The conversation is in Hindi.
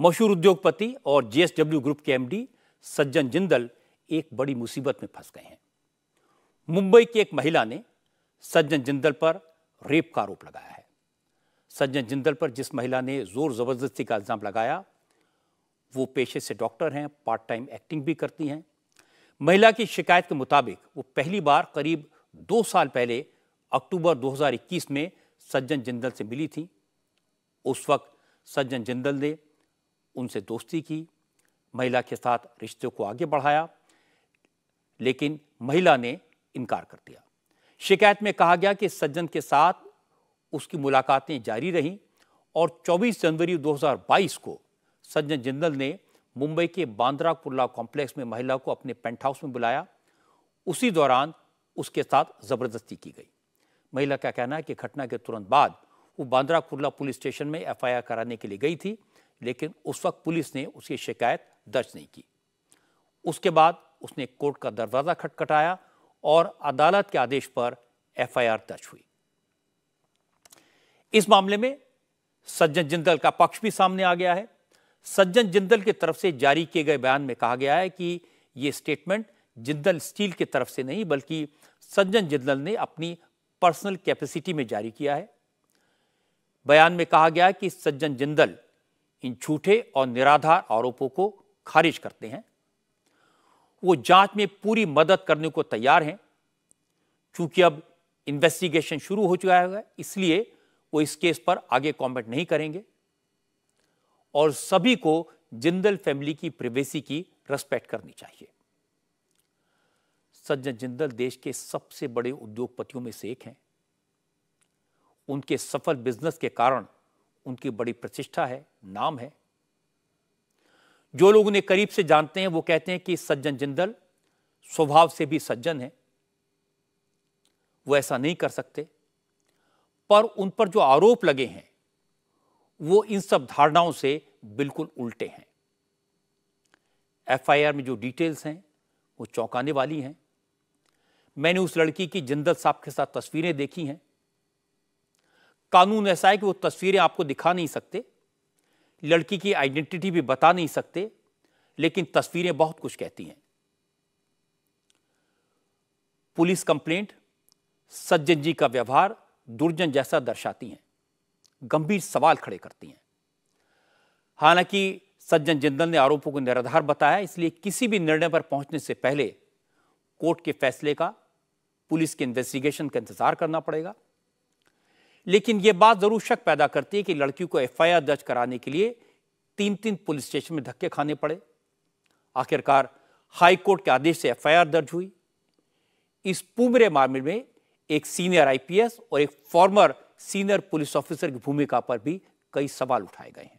मशहूर उद्योगपति और जेएसडब्ल्यू ग्रुप के एमडी सज्जन जिंदल एक बड़ी मुसीबत में फंस गए हैं। मुंबई की एक महिला ने सज्जन जिंदल पर रेप का आरोप लगाया है। सज्जन जिंदल पर जिस महिला ने ज़ोर ज़बरदस्ती का इल्ज़ाम लगाया, वो पेशे से डॉक्टर हैं पार्ट टाइम एक्टिंग भी करती हैं। महिला की शिकायत के मुताबिक वो पहली बार करीब दो साल पहले अक्टूबर 2021 में सज्जन जिंदल से मिली थी। उस वक्त सज्जन जिंदल ने उनसे दोस्ती की, महिला के साथ रिश्ते को आगे बढ़ाया, लेकिन महिला ने इनकार कर दिया। शिकायत में कहा गया कि सज्जन के साथ उसकी मुलाकातें जारी रहीं और 24 जनवरी 2022 को सज्जन जिंदल ने मुंबई के बांद्रा कुर्ला कॉम्प्लेक्स में महिला को अपने पेंट हाउस में बुलाया। उसी दौरान उसके साथ ज़बरदस्ती की गई। महिला का कहना है कि घटना के तुरंत बाद वो बांद्रा कुर्ला पुलिस स्टेशन में एफआईआर कराने के लिए गई थी। लेकिन उस वक्त पुलिस ने उसकी शिकायत दर्ज नहीं की। उसके बाद उसने कोर्ट का दरवाज़ा खटखटाया और अदालत के आदेश पर एफआईआर दर्ज हुई। इस मामले में सज्जन जिंदल का पक्ष भी सामने आ गया है। सज्जन जिंदल की तरफ़ से जारी किए गए बयान में कहा गया है कि यह स्टेटमेंट जिंदल स्टील की तरफ़ से नहीं, बल्कि सज्जन जिंदल ने अपनी पर्सनल कैपेसिटी में जारी किया है। बयान में कहा गया कि सज्जन जिंदल इन झूठे और निराधार आरोपों को खारिज करते हैं। वो जाँच में पूरी मदद करने को तैयार हैं। क्योंकि अब इन्वेस्टिगेशन शुरू हो चुका है, इसलिए वो इस केस पर आगे कमेंट नहीं करेंगे। और सभी को जिंदल फैमिली की प्रिवेसी की रेस्पेक्ट करनी चाहिए। सज्जन जिंदल देश के सबसे बड़े उद्योगपतियों में से एक हैं। उनके सफल बिज़नेस के कारण उनकी बड़ी प्रतिष्ठा है, नाम है। जो लोग उन्हें करीब से जानते हैं, वो कहते हैं कि सज्जन जिंदल स्वभाव से भी सज्जन है। वो ऐसा नहीं कर सकते। पर उन पर जो आरोप लगे हैं, वो इन सब धारणाओं से बिल्कुल उल्टे हैं। एफआईआर में जो डिटेल्स हैं, वो चौंकाने वाली हैं। मैंने उस लड़की की जिंदल साहब के साथ तस्वीरें देखी हैं। कानून ऐसा है कि वो तस्वीरें आपको दिखा नहीं सकते, लड़की की आइडेंटिटी भी बता नहीं सकते, लेकिन तस्वीरें बहुत कुछ कहती हैं। पुलिस कंप्लेंट, सज्जन जी का व्यवहार दुर्जन जैसा दर्शाती हैं, गंभीर सवाल खड़े करती हैं। हालाँकि सज्जन जिंदल ने आरोपों को निराधार बताया, इसलिए किसी भी निर्णय पर पहुँचने से पहले कोर्ट के फैसले का पुलिस के इन्वेस्टिगेशन का इंतज़ार करना पड़ेगा। लेकिन यह बात ज़रूर शक पैदा करती है कि लड़की को एफआईआर दर्ज कराने के लिए तीन तीन पुलिस स्टेशन में धक्के खाने पड़े। आखिरकार हाई कोर्ट के आदेश से एफआईआर दर्ज हुई। इस पूमरे मामले में एक सीनियर आईपीएस और एक फॉर्मर सीनियर पुलिस ऑफिसर की भूमिका पर भी कई सवाल उठाए गए हैं।